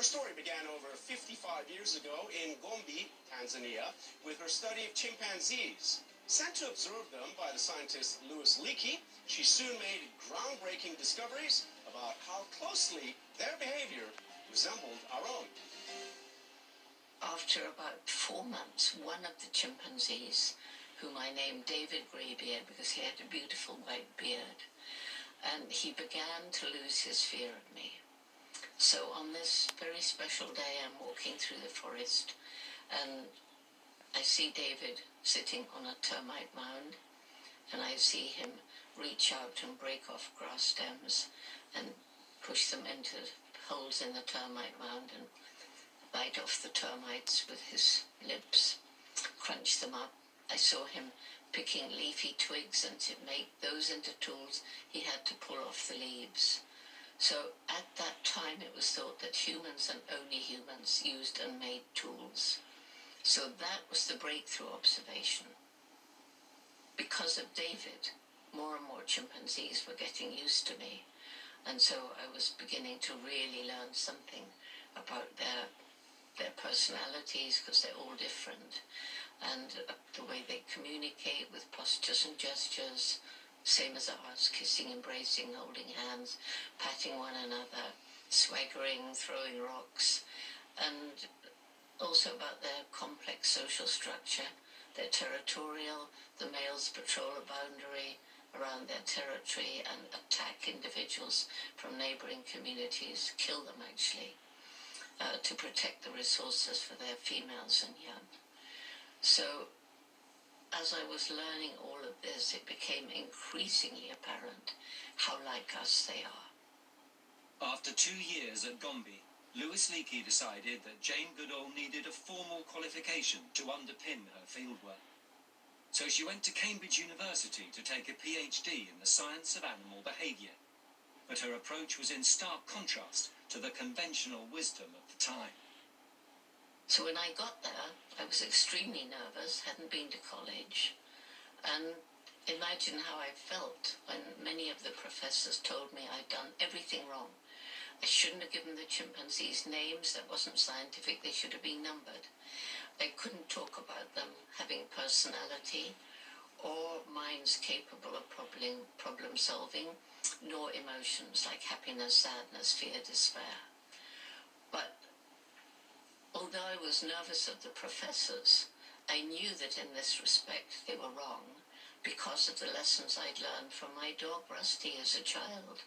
Her story began over 55 years ago in Gombe, Tanzania, with her study of chimpanzees. Sent to observe them by the scientist Louis Leakey, she soon made groundbreaking discoveries about how closely their behavior resembled our own. After about four months, one of the chimpanzees, whom I named David Greybeard because he had a beautiful white beard, and he began to lose his fear of me. So on this very special day, I'm walking through the forest and I see David sitting on a termite mound and I see him reach out and break off grass stems and push them into holes in the termite mound and bite off the termites with his lips, crunch them up. I saw him picking leafy twigs and to make those into tools he had to pull off the leaves. So at that time it was thought that humans and only humans used and made tools. So that was the breakthrough observation. Because of David, more and more chimpanzees were getting used to me. And so I was beginning to really learn something about their their personalities because they're all different and uh, the way they communicate with postures and gestures same as ours kissing embracing holding hands patting one another swaggering throwing rocks and also about their complex social structure they're territorial the males patrol a boundary around their territory and attack individuals from neighboring communities kill them actually uh, to protect the resources for their females and young. So as I was learning all of this, it became increasingly apparent how like us they are. After two years at Gombe, Louis Leakey decided that Jane Goodall needed a formal qualification to underpin her fieldwork. So she went to Cambridge University to take a PhD in the science of animal behaviour. But her approach was in stark contrast to the conventional wisdom of the time. So when I got there, I was extremely nervous, hadn't been to college, and imagine how I felt when many of the professors told me I'd done everything wrong. I shouldn't have given the chimpanzees names that wasn't scientific, they should have been numbered. I couldn't talk about them having personality or minds capable of problem, problem solving nor emotions like happiness, sadness, fear, despair. Although I was nervous of the professors, I knew that in this respect they were wrong because of the lessons I'd learned from my dog Rusty as a child.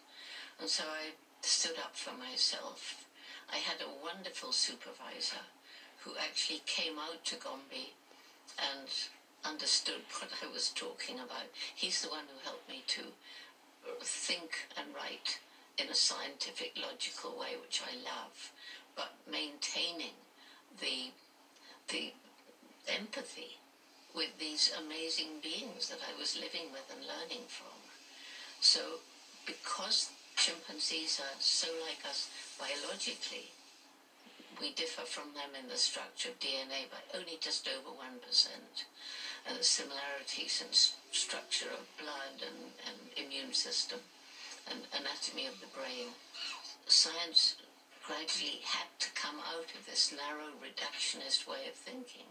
And so I stood up for myself. I had a wonderful supervisor who actually came out to Gombe and understood what I was talking about. He's the one who helped me to think and write in a scientific, logical way, which I love, but maintaining the the empathy with these amazing beings that I was living with and learning from. So, because chimpanzees are so like us biologically, we differ from them in the structure of DNA by only just over 1% and the similarities in structure of blood and, and immune system and anatomy of the brain. Science gradually had to come out of this narrow reductionist way of thinking.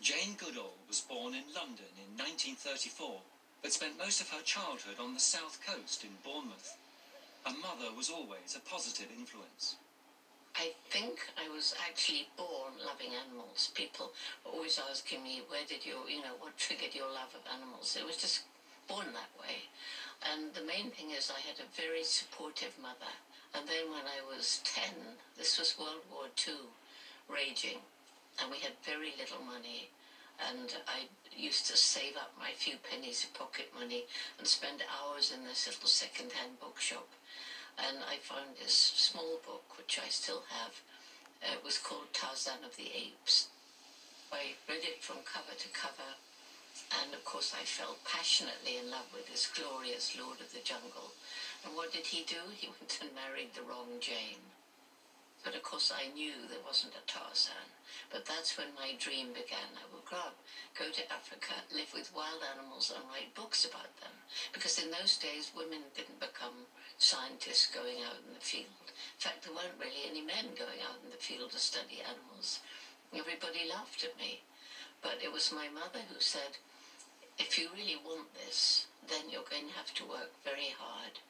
Jane Goodall was born in London in 1934, but spent most of her childhood on the south coast in Bournemouth. Her mother was always a positive influence. I think I was actually born loving animals. People were always asking me, where did your, you know, what triggered your love of animals? It was just born that way. And the main thing is I had a very supportive mother. And then when I was 10, this was World War II raging, and we had very little money. And I used to save up my few pennies of pocket money and spend hours in this little second-hand bookshop and I found this small book, which I still have. Uh, it was called Tarzan of the Apes. I read it from cover to cover, and of course I fell passionately in love with this glorious Lord of the Jungle. And what did he do? He went and married the wrong Jane. But of course, I knew there wasn't a Tarzan. But that's when my dream began. I would grow up, go to Africa, live with wild animals, and write books about them. Because in those days, women didn't become scientists going out in the field. In fact, there weren't really any men going out in the field to study animals. Everybody laughed at me. But it was my mother who said, if you really want this, then you're going to have to work very hard.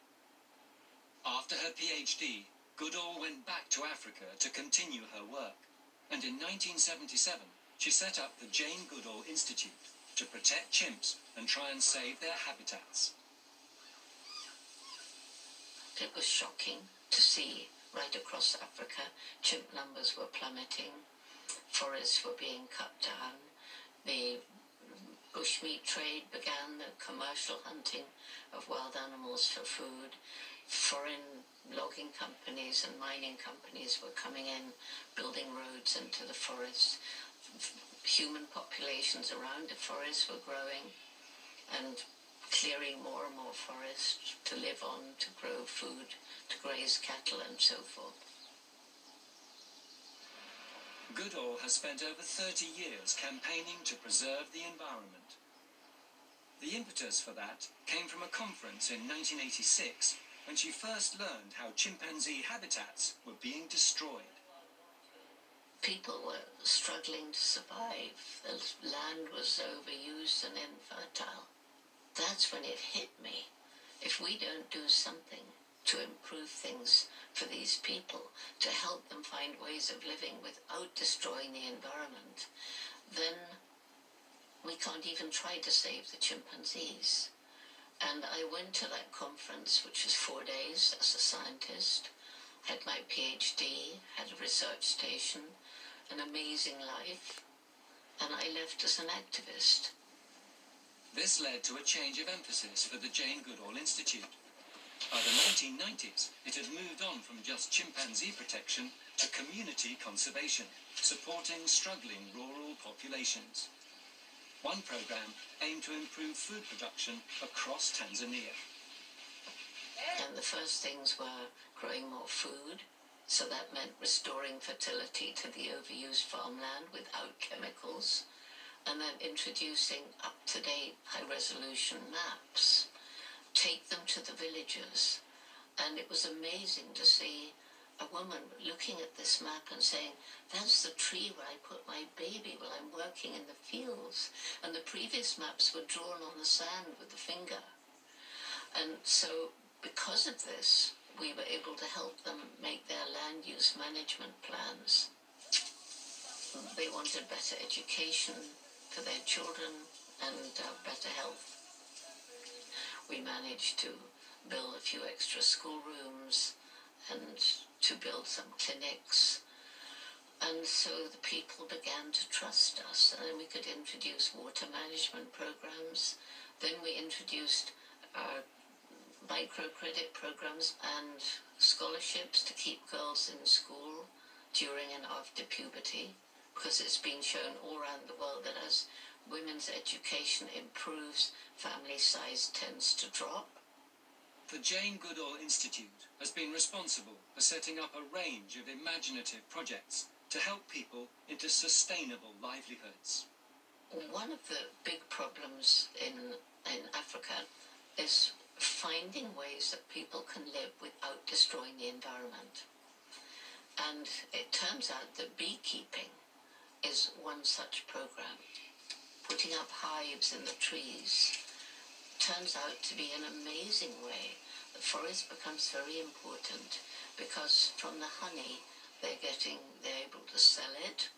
After her PhD, Goodall went back to Africa to continue her work. And in 1977, she set up the Jane Goodall Institute to protect chimps and try and save their habitats. It was shocking to see right across Africa chimp numbers were plummeting, forests were being cut down, the bushmeat trade began, the commercial hunting of wild animals for food, foreign logging companies and mining companies were coming in, building roads into the forest. Human populations around the forest were growing and clearing more and more forest to live on, to grow food, to graze cattle and so forth. Goodall has spent over 30 years campaigning to preserve the environment. The impetus for that came from a conference in 1986 when she first learned how chimpanzee habitats were being destroyed. People were struggling to survive. The land was overused and infertile. That's when it hit me. If we don't do something to improve things for these people, to help them find ways of living without destroying the environment, then we can't even try to save the chimpanzees. And I went to that conference, which was four days as a scientist, had my PhD, had a research station, an amazing life, and I left as an activist. This led to a change of emphasis for the Jane Goodall Institute. By the 1990s, it had moved on from just chimpanzee protection to community conservation, supporting struggling rural populations. One program aimed to improve food production across Tanzania. And the first things were growing more food, so that meant restoring fertility to the overused farmland without chemicals, and then introducing up-to-date high-resolution maps. Take them to the villages. And it was amazing to see a woman looking at this map and saying, that's the tree where I put my baby while I'm working in the fields. And the previous maps were drawn on the sand with the finger. And so because of this, we were able to help them make their land use management plans. They wanted better education for their children and uh, better health. We managed to build a few extra schoolrooms and to build some clinics. And so the people began to trust us, and then we could introduce water management programs. Then we introduced our microcredit programs and scholarships to keep girls in school during and after puberty, because it's been shown all around the world that as women's education improves, family size tends to drop. The Jane Goodall Institute has been responsible for setting up a range of imaginative projects to help people into sustainable livelihoods. One of the big problems in, in Africa is finding ways that people can live without destroying the environment. And it turns out that beekeeping is one such program. Putting up hives in the trees turns out to be an amazing way. The forest becomes very important because from the honey they're getting, they're able to sell it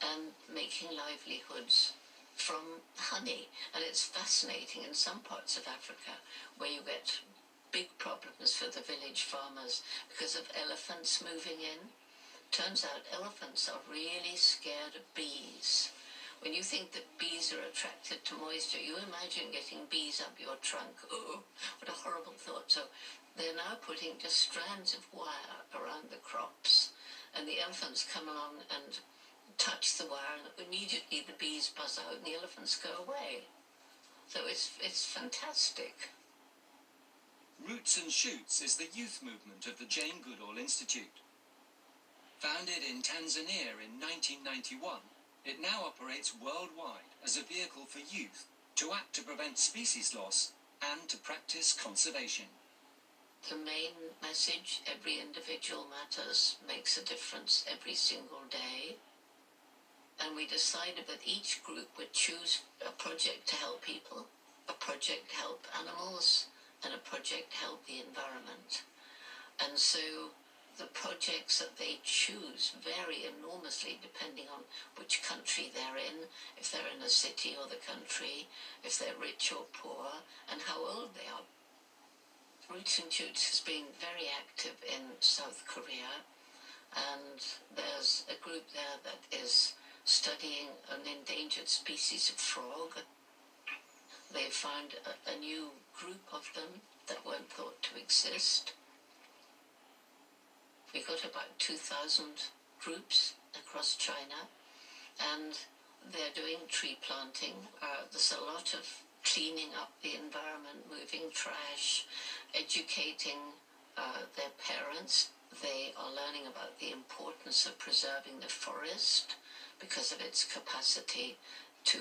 and making livelihoods from honey. And it's fascinating in some parts of Africa where you get big problems for the village farmers because of elephants moving in. Turns out elephants are really scared of bees. When you think that bees are attracted to moisture, you imagine getting bees up your trunk. Oh, what a horrible thought. So they're now putting just strands of wire around the crops, and the elephants come along and touch the wire, and immediately the bees buzz out and the elephants go away. So it's, it's fantastic. Roots and Shoots is the youth movement of the Jane Goodall Institute. Founded in Tanzania in 1991, it now operates worldwide as a vehicle for youth to act to prevent species loss and to practice conservation. The main message every individual matters makes a difference every single day. And we decided that each group would choose a project to help people, a project to help animals, and a project to help the environment. And so the projects that they choose vary enormously depending on which country they're in, if they're in a city or the country, if they're rich or poor, and how old they are. Roots and Shoots has been very active in South Korea, and there's a group there that is studying an endangered species of frog. They found a, a new group of them that weren't thought to exist. We got about 2,000 groups across China, and they're doing tree planting. Uh, there's a lot of cleaning up the environment, moving trash, educating uh, their parents. They are learning about the importance of preserving the forest because of its capacity to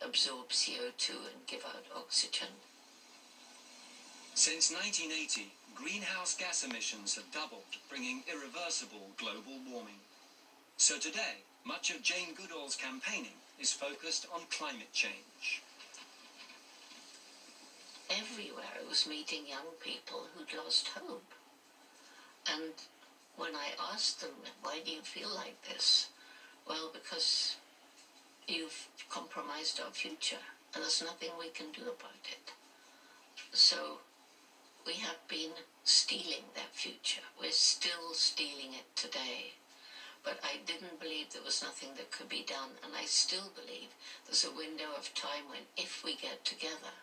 absorb CO2 and give out oxygen. Since 1980, greenhouse gas emissions have doubled, bringing irreversible global warming. So today, much of Jane Goodall's campaigning is focused on climate change. Everywhere I was meeting young people who'd lost hope. And when I asked them, why do you feel like this? Well, because you've compromised our future and there's nothing we can do about it. So we have been stealing that future. We're still stealing it today. But I didn't believe there was nothing that could be done, and I still believe there's a window of time when, if we get together,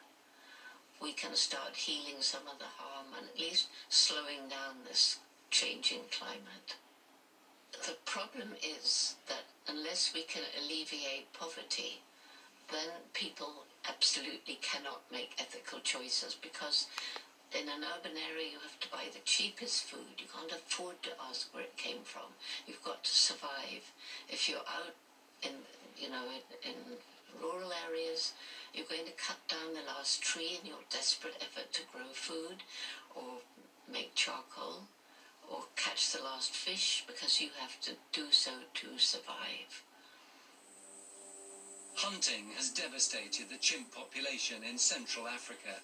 we can start healing some of the harm and at least slowing down this changing climate. The problem is that unless we can alleviate poverty, then people absolutely cannot make ethical choices because in an urban area you have to buy the cheapest food. You can't afford to ask where it came from. You've got to survive. If you're out in, you know, in, in rural areas, you're going to cut down the last tree in your desperate effort to grow food or make charcoal or catch the last fish because you have to do so to survive. Hunting has devastated the chimp population in Central Africa.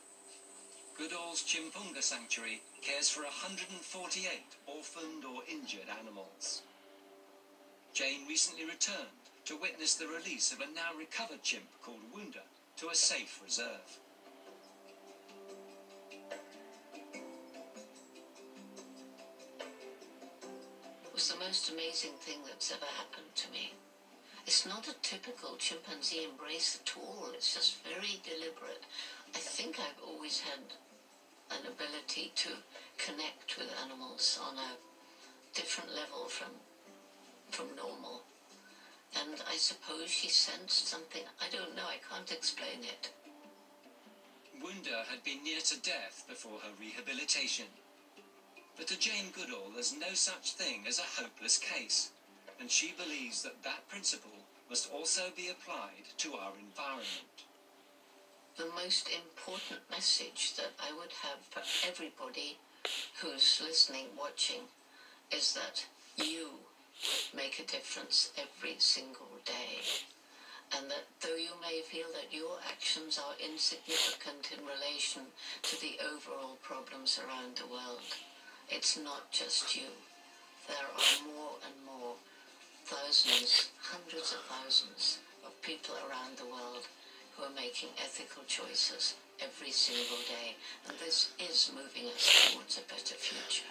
Goodall's Tchimpounga Sanctuary cares for 148 orphaned or injured animals. Jane recently returned to witness the release of a now recovered chimp called Wounda to a safe reserve. It was the most amazing thing that's ever happened to me. It's not a typical chimpanzee embrace at all. It's just very deliberate. I think I've always had an ability to connect with animals on a different level from from normal. And I suppose she sensed something. I don't know. I can't explain it. Wounda had been near to death before her rehabilitation. But to Jane Goodall, there's no such thing as a hopeless case, and she believes that that principle must also be applied to our environment. The most important message that I would have for everybody who's listening, watching, is that you make a difference every single day. And that though you may feel that your actions are insignificant in relation to the overall problems around the world, it's not just you. There are more and more, thousands, hundreds of thousands of people around the world who are making ethical choices every single day. And this is moving us towards a better future.